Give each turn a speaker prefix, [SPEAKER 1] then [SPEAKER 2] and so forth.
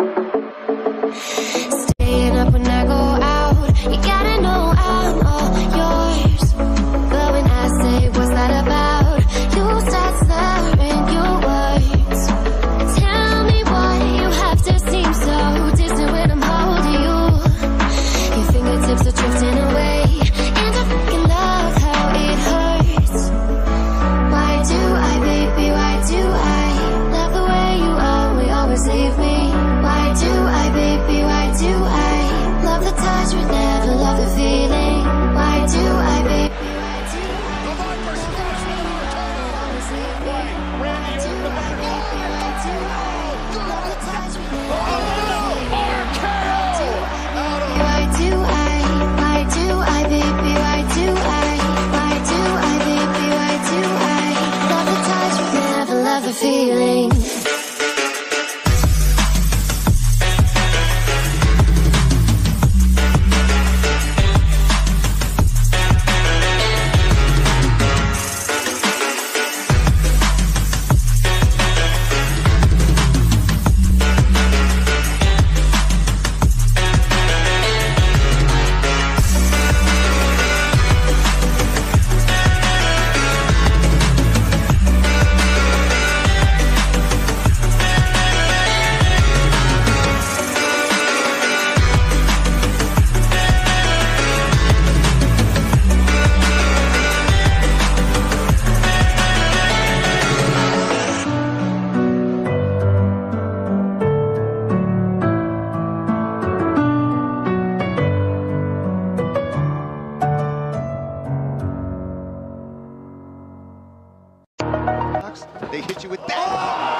[SPEAKER 1] Thank feeling.
[SPEAKER 2] they hit you with that. Oh!